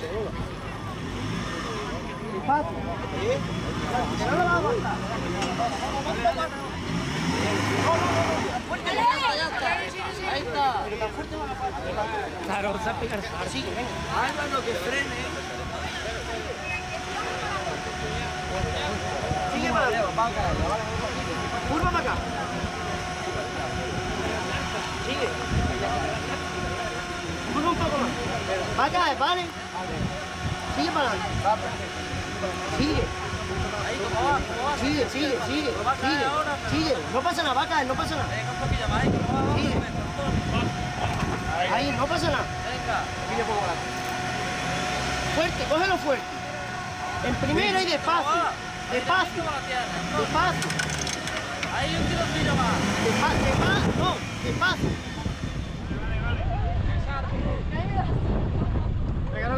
Ahí está. Claro, ha pegado. Sigue, venga. Álvaro que frene. Sigue para. Curva para acá. Sigue. Curva un poco más. Va a caer, ¿vale? Sigue para adelante. Sigue. Sigue, sigue, sigue. Sigue. Sigue. No pasa nada, va a caer, no pasa nada. Venga. Sigue. Venga. Ahí, no pasa nada. Fuerte, cógelo fuerte. En primera y despacio. Despacio, despacio. Ahí un tironcillo más. Despacio, despacio. No, despacio.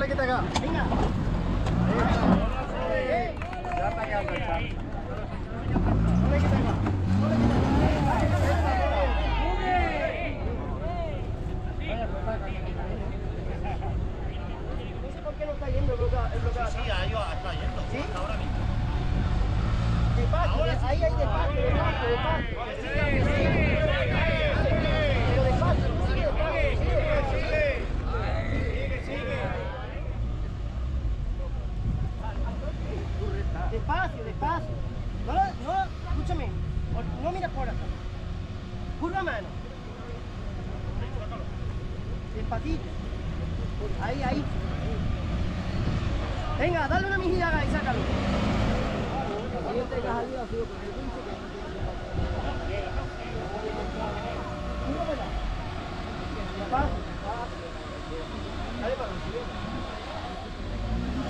Venga, no le quita acá. Venga. Ya está quedando el charco. No está yendo el bloqueo. Sí, ahí va, está yendo. ¿Sí? Ahora mismo. Despacio, ahí, ahí, despacio, despacio, despacio. Pero despacio, sigue despacio, sigue despacio. Despacio, despacio. No, no, escúchame, no mires por acá. Curva mano. Despacito. Ahí, ahí. Venga, dale una mijilla y sácalo.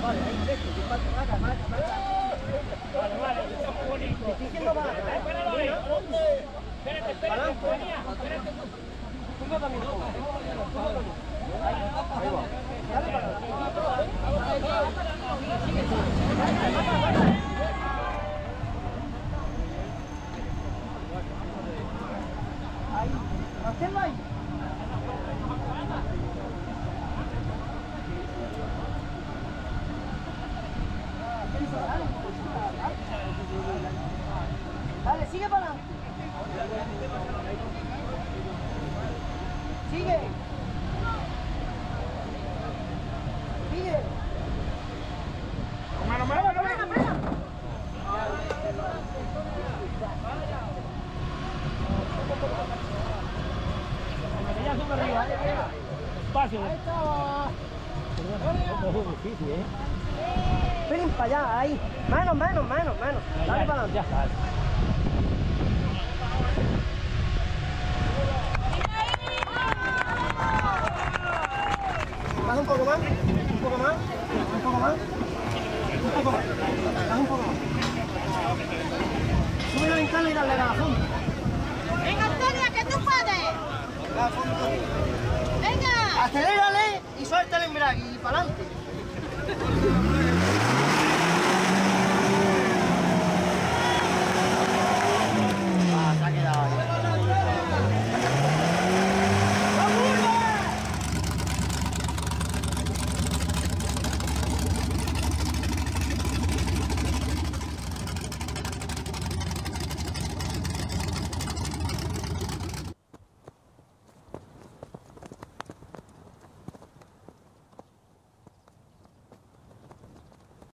Vale, ahí, recto, despacio, marca, marca, marca. Mira. Marca, marca. Ahí, hacerlo ahí. Dale, sigue para adelante. Sigue. Sigue. Mano, mano, mano, mano. Ya sube arriba. Espacio. Es difícil, ¿eh? Para allá, ahí. Mano, mano, mano, mano. Dale para adelante. Ya. Baja un poco más, un poco más, un poco más, un poco más, baja un poco más. Sube la ventana y dale a la fondo. Venga, Antonia, que tú puedes. Venga. Acelérale y suelta el embrague y para adelante.